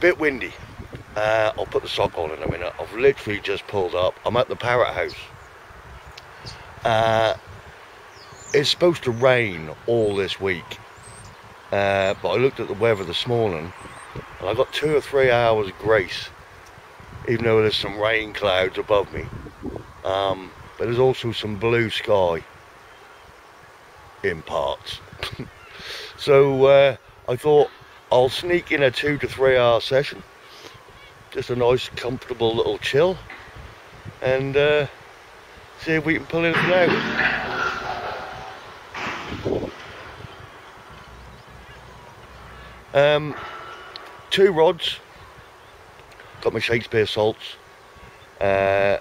bit windy. Uh, I'll put the sock on in a minute. I've literally just pulled up. I'm at the parrot house. Uh, it's supposed to rain all this week. Uh, but I looked at the weather this morning and I got two or three hours of grace, even though there's some rain clouds above me. Um, but there's also some blue sky in parts. so uh, I thought I'll sneak in a two to three hour session. Just a nice, comfortable little chill. And uh, see if we can pull anything out. Um, two rods. Got my Shakespeare salts. Uh,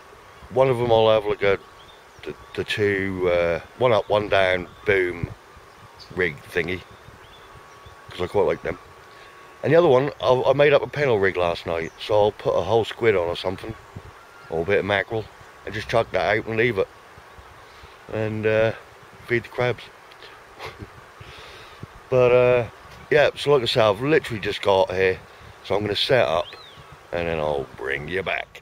one of them I'll have like a the, the two uh, one up, one down, boom rig thingy because I quite like them. And the other one, I, I made up a pennel rig last night, so I'll put a whole squid on or something, or a bit of mackerel, and just chuck that out and leave it, and uh, feed the crabs. but uh, yeah, so like I said, I've literally just got here, so I'm going to set up, and then I'll bring you back.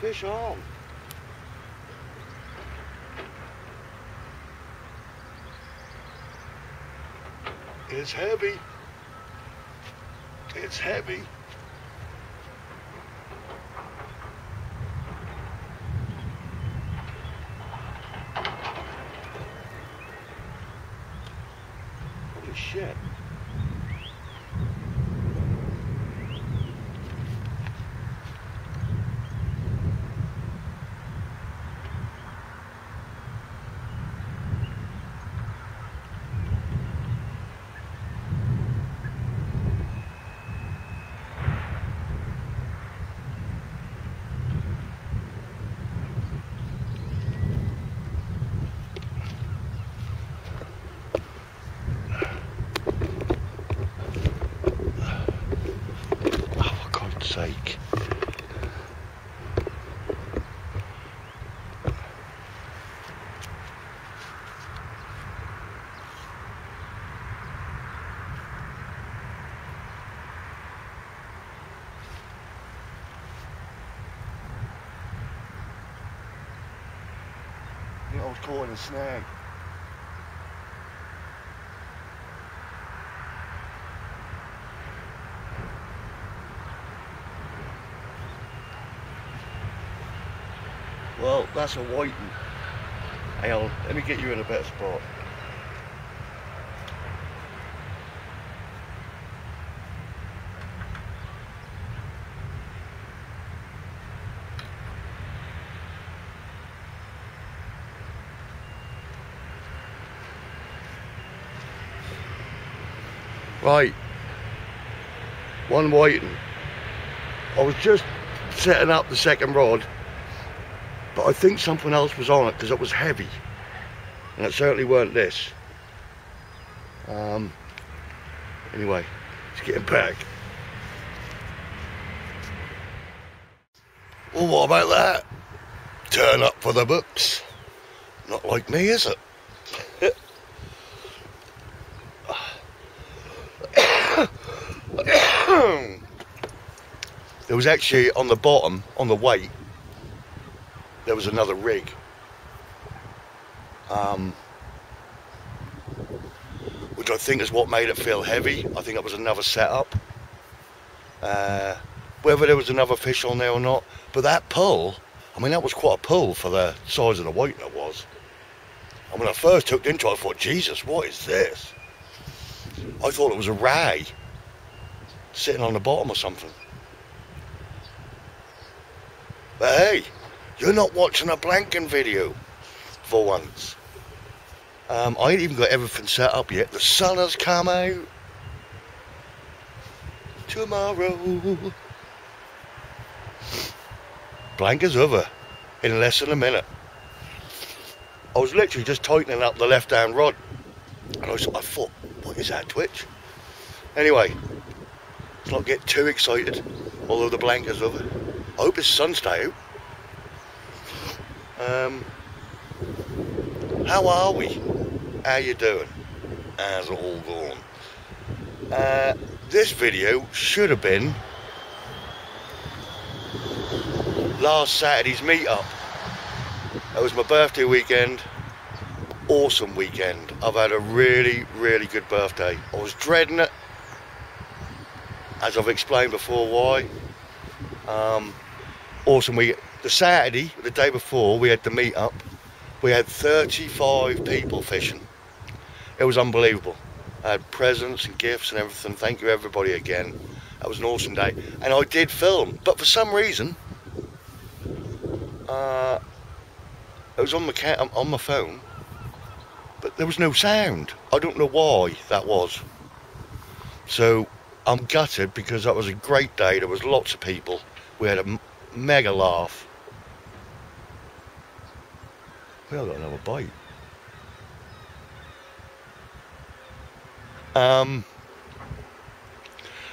Fish on. It's heavy. It's heavy. sake. was caught in a snag. That's a whiting. Hang let me get you in a better spot. Right, one whiting. I was just setting up the second rod but I think something else was on it because it was heavy. And it certainly weren't this. Um, anyway it's getting back. Well what about that? Turn up for the books. Not like me is it? There was actually on the bottom on the weight there was another rig. Um, which I think is what made it feel heavy. I think it was another setup. Uh, whether there was another fish on there or not. But that pull, I mean, that was quite a pull for the size of the weight it was. And when I first hooked into it, I thought, Jesus, what is this? I thought it was a ray sitting on the bottom or something. But hey, you're not watching a Blanking video for once. Um, I ain't even got everything set up yet. The sun has come out. Tomorrow. Blank is over in less than a minute. I was literally just tightening up the left hand rod. And I, was, I thought, what is that twitch? Anyway, let's not get too excited, although the blank is over. I hope his sun stay out. Um, how are we? How you doing? How's it all going? Uh, this video should have been last Saturday's meetup. It was my birthday weekend. Awesome weekend. I've had a really, really good birthday. I was dreading it, as I've explained before why. Um, awesome week the Saturday, the day before, we had the meet up. We had 35 people fishing. It was unbelievable. I had presents and gifts and everything. Thank you everybody again. That was an awesome day. And I did film, but for some reason, uh, it was on my, on my phone, but there was no sound. I don't know why that was. So I'm gutted because that was a great day. There was lots of people. We had a mega laugh. We all got another bite. Um,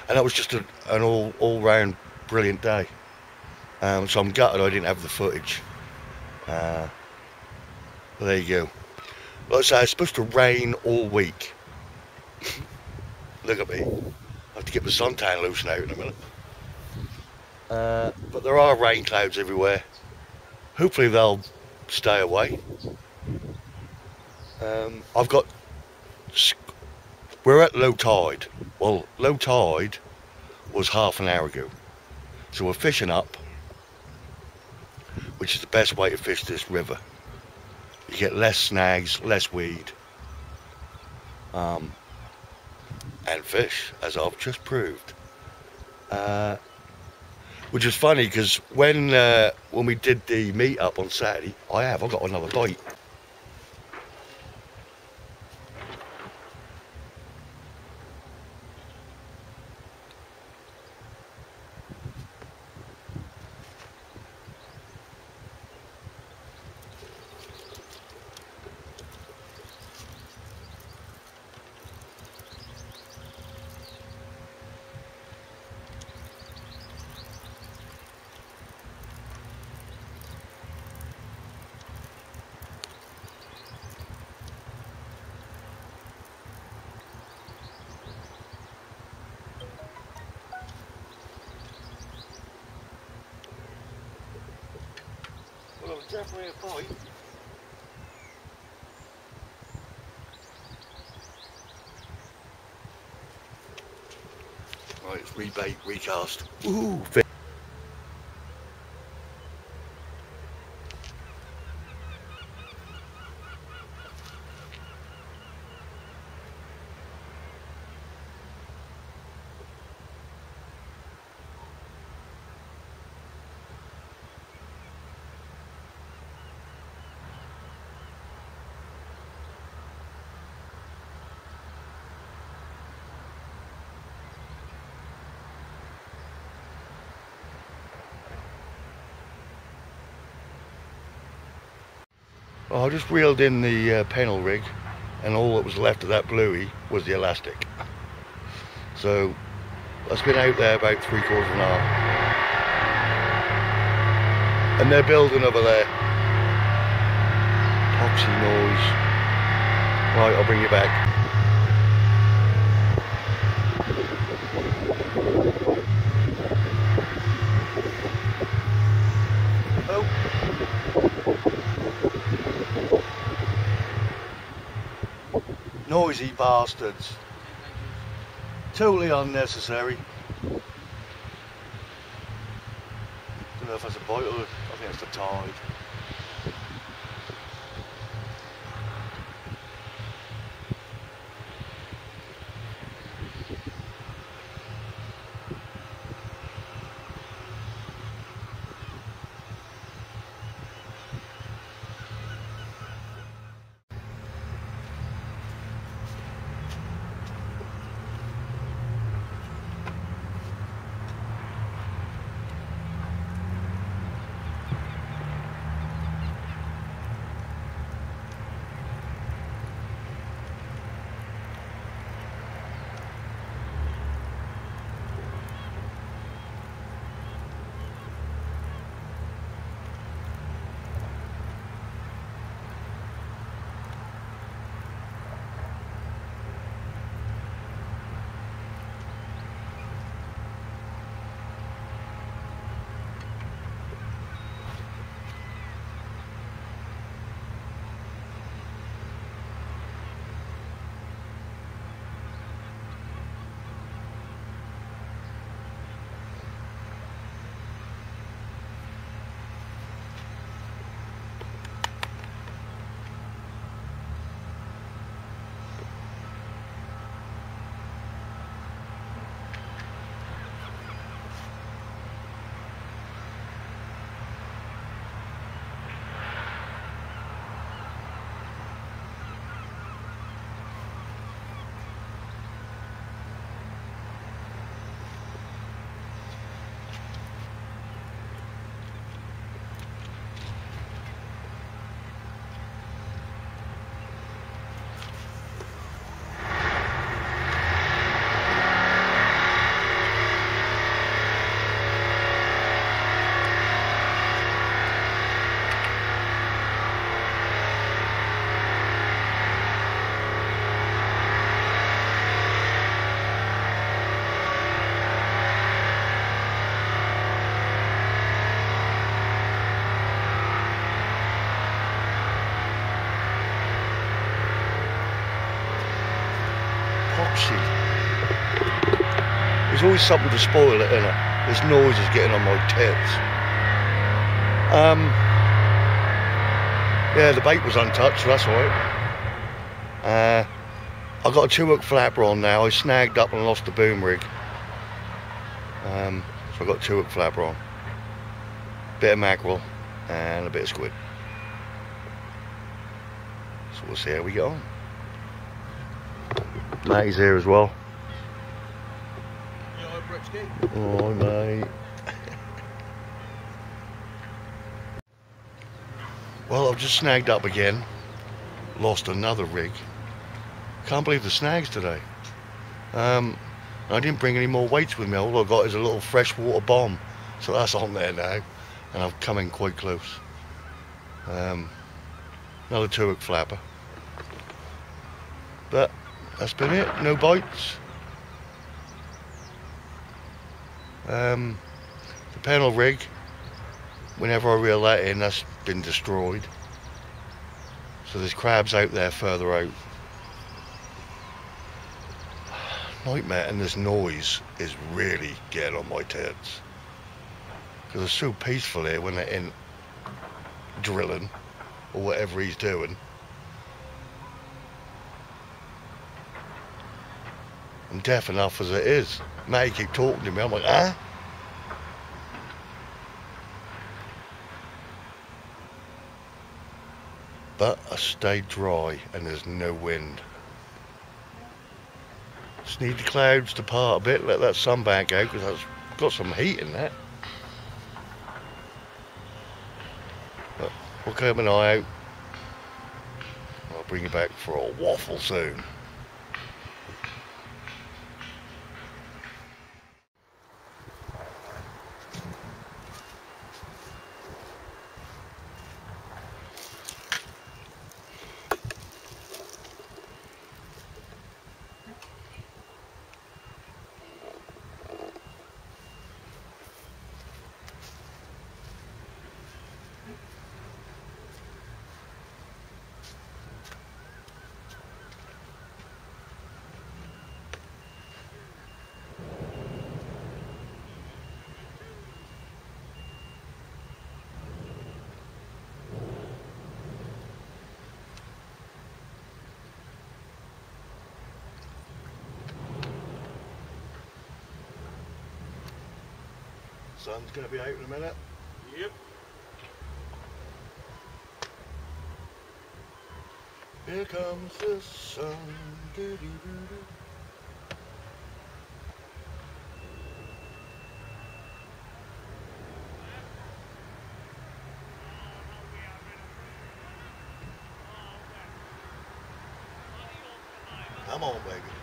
and that was just a, an all all round brilliant day. Um, so I'm gutted I didn't have the footage. Uh, there you go. Like I say, it's supposed to rain all week. Look at me. I have to get the suntan loose now in a minute. Uh, but there are rain clouds everywhere. Hopefully they'll stay away. Um, I've got, we're at low tide. Well, low tide was half an hour ago. So we're fishing up, which is the best way to fish this river. You get less snags, less weed, um, and fish, as I've just proved. Uh, which is funny because when uh, when we did the meet up on Saturday, I have I got another bite. was definitely a fight. Right, it's rebait, recast. Ooh, Well, I just reeled in the uh, pennel rig and all that was left of that bluey was the elastic. So that's been out there about three quarters of an hour. And they're building over there. Poxy noise. Right, I'll bring you back. Noisy bastards. Totally unnecessary. Don't know if that's a bite or I think it's the tide. Always something to spoil it, innit? This noise is getting on my tits. Um, yeah, the bait was untouched, so that's alright. Uh, I've got a two hook flapper on now. I snagged up and lost the boom rig. Um, so I've got two hook flapper on. Bit of mackerel and a bit of squid. So we'll see how we get on. Matty's here as well. Oh, mate. well, I've just snagged up again. Lost another rig. Can't believe the snags today. Um, I didn't bring any more weights with me. All I got is a little freshwater bomb. So that's on there now. And I've come in quite close. Um, another two hook flapper. But that's been it, no bites. Um, the pennel rig, whenever I reel that in, that's been destroyed. So there's crabs out there further out. nightmare and this noise is really getting on my tits. Because it's so peaceful here when they're in drilling or whatever he's doing. I'm deaf enough as it is. Now you keep talking to me, I'm like, huh? But I stay dry and there's no wind. Just need the clouds to part a bit, let that sunbank out because that's got some heat in that. But we'll keep an eye out. I'll bring you back for a waffle soon. Sun's going to be out in a minute. Yep. Here comes the sun. Come on, baby.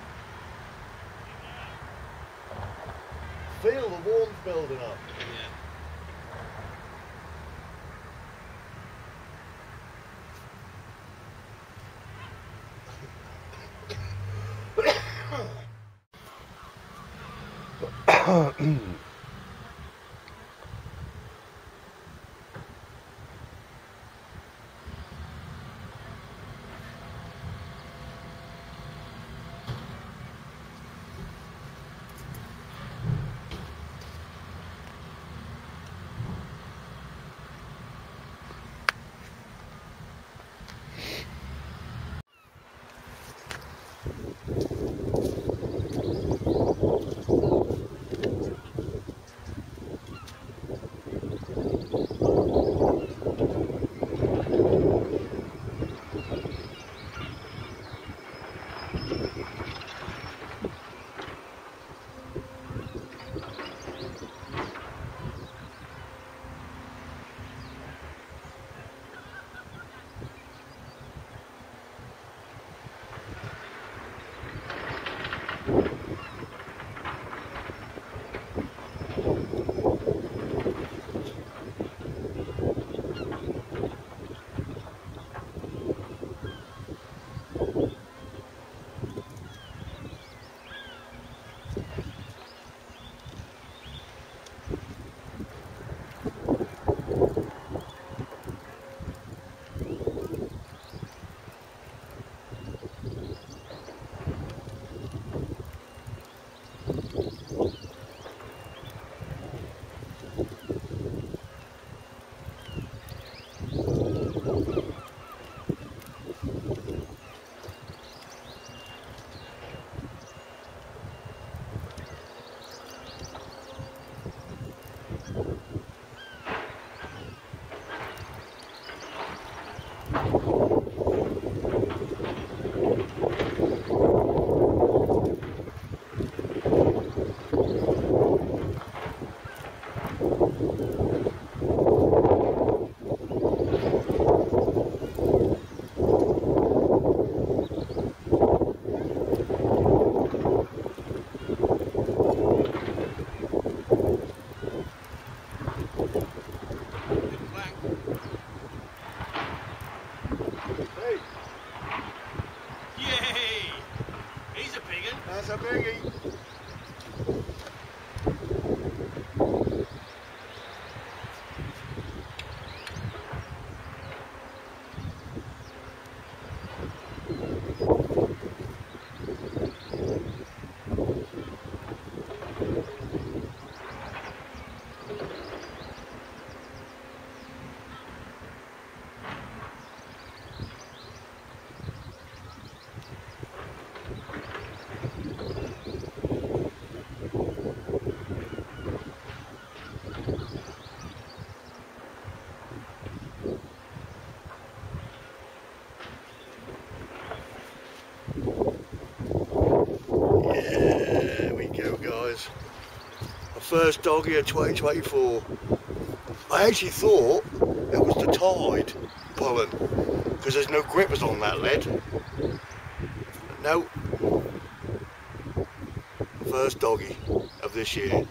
Feel the warmth building up. Yeah. First doggy of 2024. I actually thought it was the tide pulling because there's no grippers on that lead. No. First doggy of this year.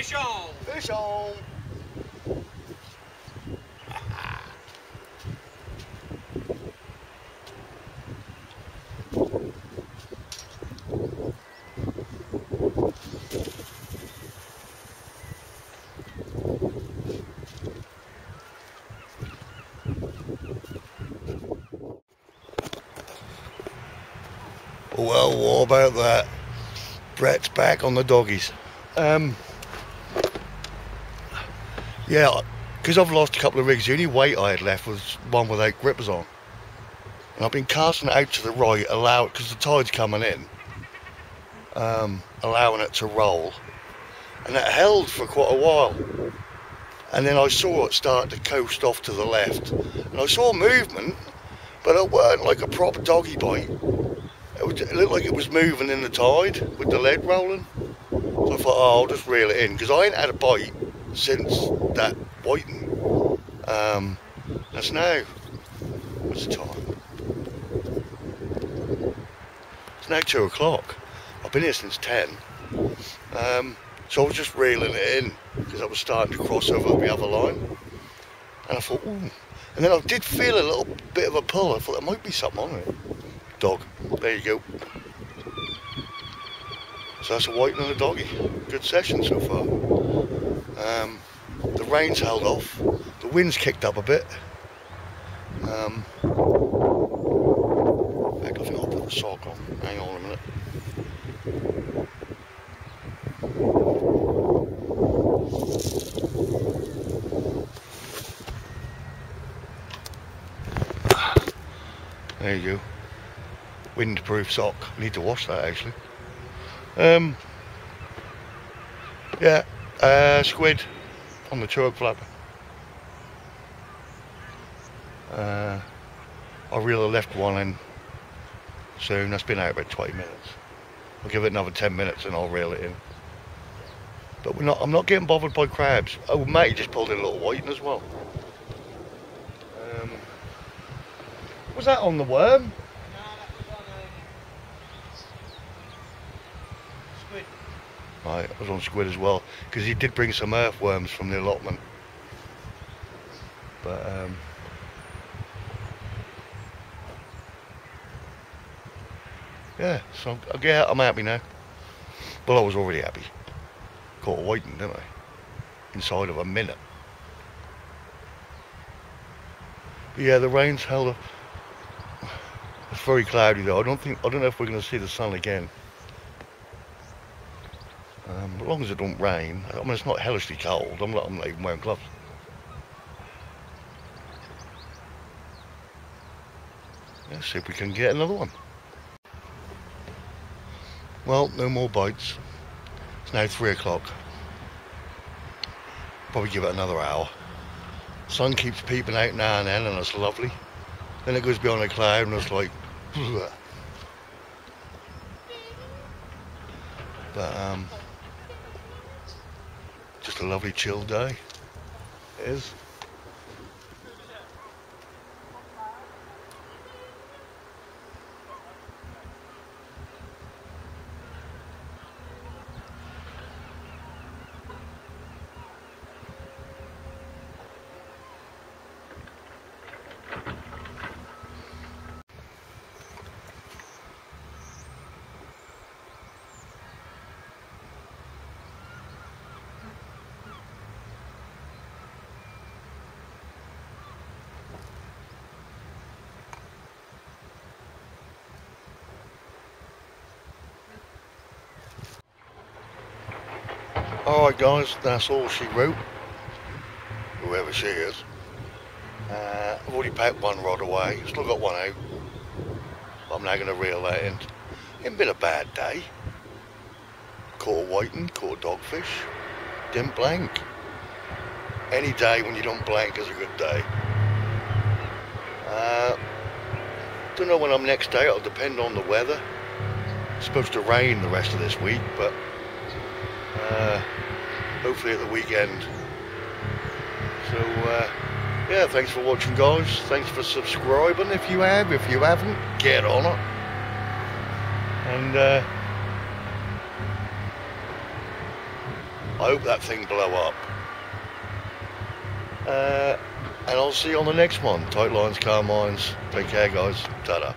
Fish on! Fish on. Well, what about that? Brett's back on the doggies. Um, yeah, because I've lost a couple of rigs, the only weight I had left was one without grippers on. And I've been casting it out to the right, allow because the tide's coming in, um, allowing it to roll. And it held for quite a while. And then I saw it start to coast off to the left. And I saw movement, but it weren't like a proper doggy bite. It, was, it looked like it was moving in the tide with the lead rolling. So I thought, oh, I'll just reel it in because I ain't had a bite since that whiting. Um, that's now. What's the time? It's now two o'clock. I've been here since ten. Um, so I was just reeling it in because I was starting to cross over the other line. And I thought, ooh. And then I did feel a little bit of a pull. I thought there might be something on it. Dog. There you go. So that's a white and a doggy. Good session so far. Um, the rain's held off. The wind's kicked up a bit. Um, I think I'll put the sock on. Hang on a minute. There you go. Windproof sock. Need to wash that actually. Um, yeah, uh, squid on the choke flapper. Uh, I'll reel the left one in soon. That's been out about 20 minutes. I'll give it another 10 minutes and I'll reel it in. But we're not. I'm not getting bothered by crabs. Oh, mate, just pulled in a little whiting as well. Um, was that on the worm? No, that was on um, squid. Right, I was on squid as well because he did bring some earthworms from the allotment. But um, yeah, so yeah, I'm happy now. Well, I was already happy. Caught a whiting, didn't I? Inside of a minute. But yeah, the rain's held up. It's very cloudy though. I don't think I don't know if we're going to see the sun again. As long as it don't rain, I mean it's not hellishly cold. I'm not, I'm not even wearing gloves. Let's see if we can get another one. Well, no more bites. It's now three o'clock. Probably give it another hour. Sun keeps peeping out now and then, and it's lovely. Then it goes behind a cloud, and it's like. But um, a lovely chill day. It is. Alright guys, that's all she wrote. Whoever she is. Uh, I've already packed one rod away, still got one out. I'm now going to reel that in. It's been a bad day. Caught whiting, caught dogfish. Didn't blank. Any day when you don't blank is a good day. Uh, don't know when I'm next out, it'll depend on the weather. It's supposed to rain the rest of this week, but uh, hopefully at the weekend. So, uh, yeah, thanks for watching, guys. Thanks for subscribing if you have. If you haven't, get on it. And uh, I hope that thing blow up. Uh, and I'll see you on the next one. Tight Lines, Calm Minds. Take care, guys. Ta-da.